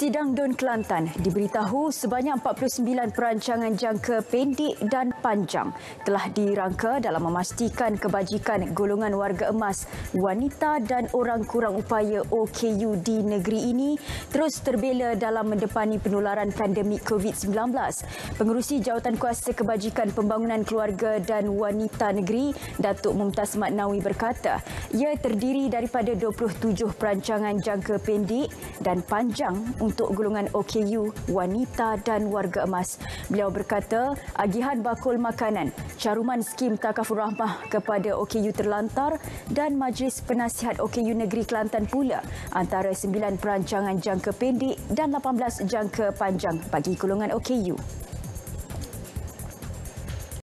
Sidang Dun Kelantan diberitahu sebanyak 49 perancangan jangka pendek dan panjang telah dirangka dalam memastikan kebajikan golongan warga emas, wanita dan orang kurang upaya OKU di negeri ini terus terbela dalam mendepani penularan pandemik COVID-19. Pengerusi Jawatan Kuasa Kebajikan Pembangunan Keluarga dan Wanita Negeri, Datuk Mumtaz Maknawi berkata, ia terdiri daripada 27 perancangan jangka pendek dan panjang untuk golongan OKU, wanita dan warga emas. Beliau berkata, agihan bakul makanan, caruman skim takaful rahmah kepada OKU terlantar dan Majlis Penasihat OKU Negeri Kelantan pula antara 9 perancangan jangka pendek dan 18 jangka panjang bagi golongan OKU.